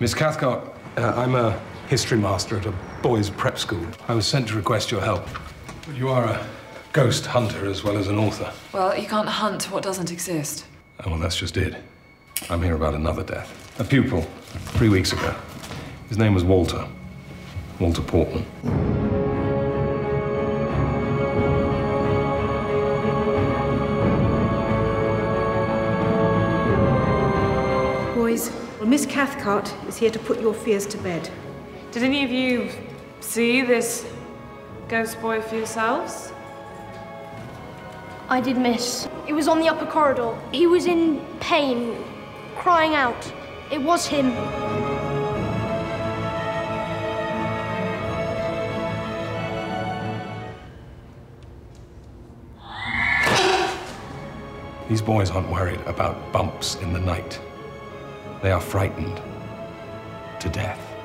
Miss Cathcart, uh, I'm a history master at a boys' prep school. I was sent to request your help. You are a ghost hunter as well as an author. Well, you can't hunt what doesn't exist. Oh, well, that's just it. I'm here about another death. A pupil, three weeks ago. His name was Walter. Walter Portman. Boys, well, Miss Cathcart is here to put your fears to bed. Did any of you see this ghost boy for yourselves? I did miss. It was on the upper corridor. He was in pain, crying out. It was him. These boys aren't worried about bumps in the night. They are frightened to death.